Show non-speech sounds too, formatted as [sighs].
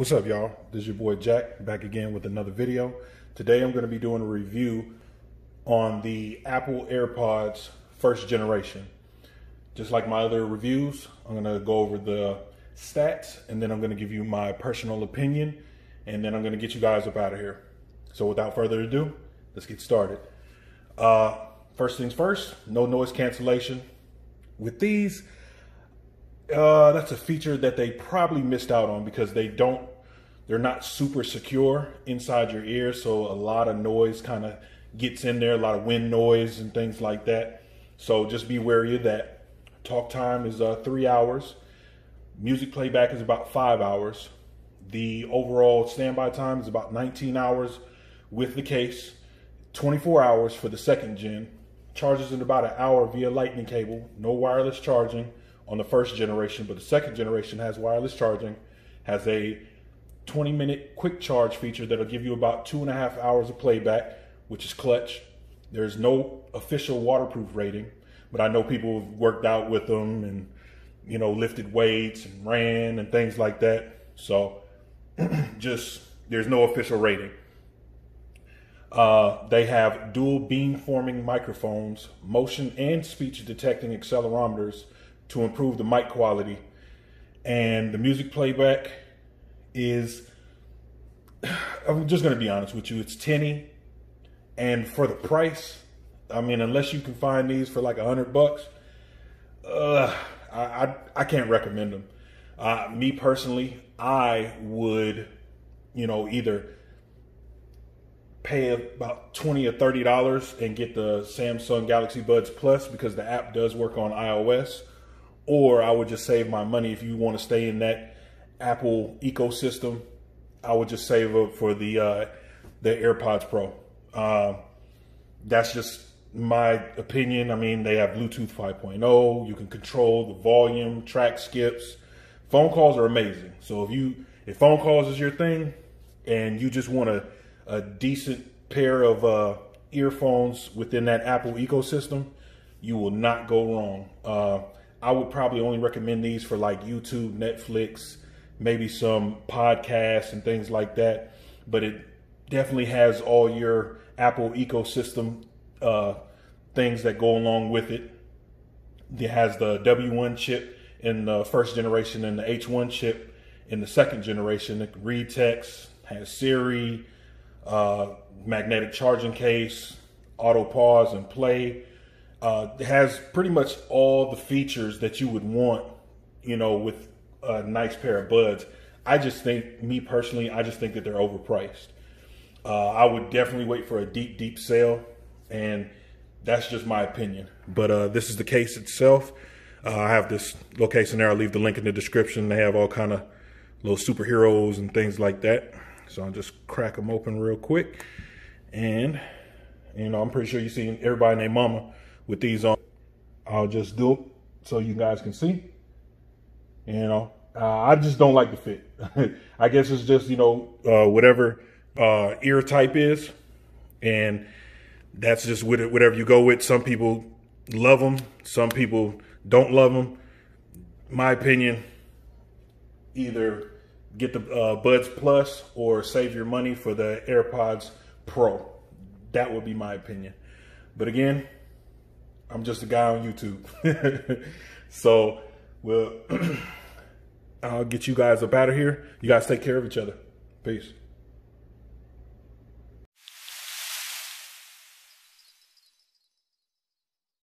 What's up, y'all? This is your boy Jack back again with another video. Today I'm going to be doing a review on the Apple AirPods first generation. Just like my other reviews, I'm going to go over the stats and then I'm going to give you my personal opinion and then I'm going to get you guys up out of here. So without further ado, let's get started. Uh, first things first, no noise cancellation. With these, uh, that's a feature that they probably missed out on because they don't, they're not super secure inside your ear. So a lot of noise kind of gets in there, a lot of wind noise and things like that. So just be wary of that. Talk time is uh, three hours. Music playback is about five hours. The overall standby time is about 19 hours with the case, 24 hours for the second gen. Charges in about an hour via lightning cable, no wireless charging on the first generation, but the second generation has wireless charging, has a 20 minute quick charge feature that'll give you about two and a half hours of playback, which is clutch. There's no official waterproof rating, but I know people have worked out with them and, you know, lifted weights and ran and things like that. So [clears throat] just, there's no official rating. Uh, they have dual beam forming microphones, motion and speech detecting accelerometers, to improve the mic quality. And the music playback is, [sighs] I'm just going to be honest with you, it's tinny. And for the price, I mean, unless you can find these for like a hundred bucks, uh, I, I, I can't recommend them. Uh, me personally, I would, you know, either pay about 20 or 30 dollars and get the Samsung Galaxy Buds Plus because the app does work on iOS or I would just save my money if you want to stay in that Apple ecosystem. I would just save up for the uh, the AirPods Pro. Uh, that's just my opinion. I mean, they have Bluetooth 5.0. You can control the volume, track skips. Phone calls are amazing. So if you if phone calls is your thing, and you just want a a decent pair of uh, earphones within that Apple ecosystem, you will not go wrong. Uh, I would probably only recommend these for like YouTube, Netflix, maybe some podcasts and things like that. But it definitely has all your Apple ecosystem uh, things that go along with it. It has the W1 chip in the first generation and the H1 chip in the second generation. It can read text, has Siri, uh, magnetic charging case, auto pause and play uh, has pretty much all the features that you would want, you know, with a nice pair of buds. I just think, me personally, I just think that they're overpriced. Uh, I would definitely wait for a deep, deep sale, and that's just my opinion. But uh, this is the case itself. Uh, I have this location there. I'll leave the link in the description. They have all kind of little superheroes and things like that. So I'll just crack them open real quick. And, you know, I'm pretty sure you've seen everybody named Mama with these on. I'll just do it so you guys can see. You know, uh, I just don't like the fit. [laughs] I guess it's just, you know, uh, whatever uh, ear type is. And that's just with it, whatever you go with. Some people love them. Some people don't love them. My opinion, either get the uh, Buds Plus or save your money for the AirPods Pro. That would be my opinion. But again, I'm just a guy on YouTube. [laughs] so, well, [clears throat] I'll get you guys up out of here. You guys take care of each other. Peace.